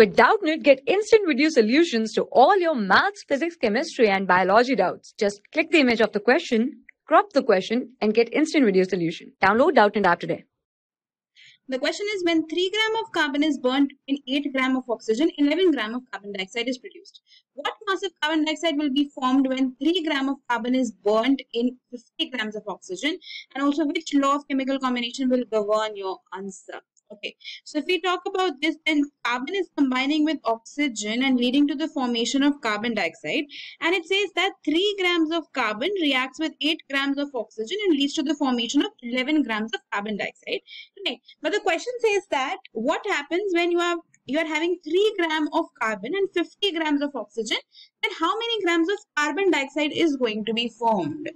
With Doubtnut, get instant video solutions to all your maths, physics, chemistry, and biology doubts. Just click the image of the question, crop the question, and get instant video solution. Download Doubtnut app today. The question is when 3 gram of carbon is burnt in 8 gram of oxygen, 11 gram of carbon dioxide is produced. What mass of carbon dioxide will be formed when 3 gram of carbon is burnt in 50 grams of oxygen? And also which law of chemical combination will govern your answer? Okay, so if we talk about this, then carbon is combining with oxygen and leading to the formation of carbon dioxide. And it says that 3 grams of carbon reacts with 8 grams of oxygen and leads to the formation of 11 grams of carbon dioxide. Right. But the question says that what happens when you have you are having 3 gram of carbon and 50 grams of oxygen, then how many grams of carbon dioxide is going to be formed?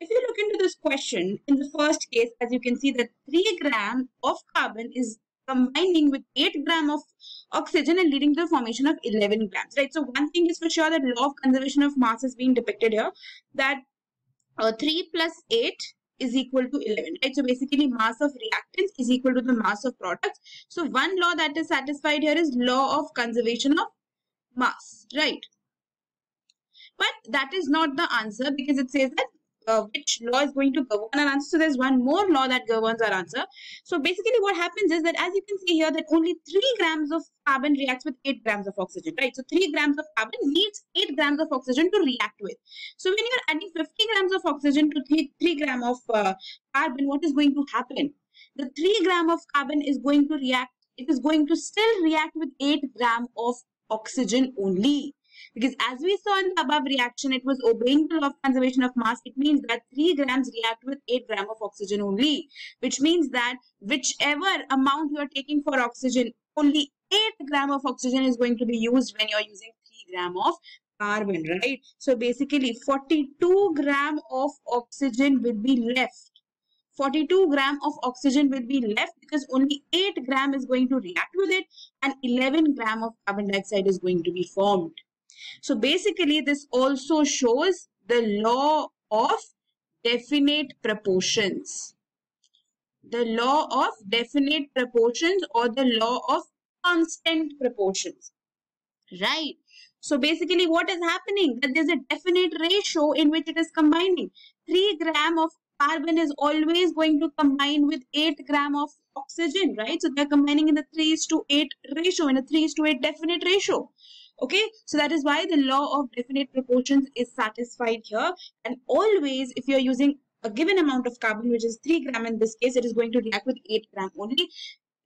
If you look into this question, in the first case, as you can see that 3 gram of carbon is combining with 8 gram of oxygen and leading to the formation of 11 grams, right? So one thing is for sure that law of conservation of mass is being depicted here, that uh, 3 plus 8 is equal to 11, right? So basically mass of reactants is equal to the mass of products. So one law that is satisfied here is law of conservation of mass, right? But that is not the answer because it says that uh, which law is going to govern our answer. So there's one more law that governs our answer. So basically what happens is that as you can see here that only 3 grams of carbon reacts with 8 grams of oxygen, right? So 3 grams of carbon needs 8 grams of oxygen to react with. So when you're adding 50 grams of oxygen to 3, 3 gram of uh, carbon, what is going to happen? The 3 gram of carbon is going to react, it is going to still react with 8 gram of oxygen only. Because as we saw in the above reaction, it was obeying the law of conservation of mass. It means that 3 grams react with 8 gram of oxygen only. Which means that whichever amount you are taking for oxygen, only 8 gram of oxygen is going to be used when you're using 3 gram of carbon, right? So basically 42 gram of oxygen will be left. 42 gram of oxygen will be left because only 8 gram is going to react with it and 11 gram of carbon dioxide is going to be formed. So basically this also shows the law of definite proportions. The law of definite proportions or the law of constant proportions. Right. So basically what is happening? That there's a definite ratio in which it is combining. 3 gram of carbon is always going to combine with 8 gram of oxygen, right? So they're combining in the 3 to 8 ratio, in a 3 to 8 definite ratio. Okay, so that is why the law of definite proportions is satisfied here. And always, if you're using a given amount of carbon, which is 3 gram in this case, it is going to react with 8 gram only.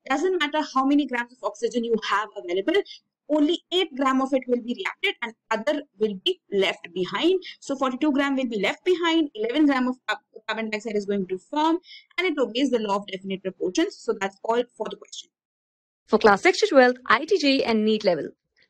Doesn't matter how many grams of oxygen you have available, only 8 gram of it will be reacted and other will be left behind. So 42 gram will be left behind, 11 gram of carbon dioxide is going to form and it obeys the law of definite proportions. So that's all for the question. For class 6 to 12, IIT JEE and NEET level.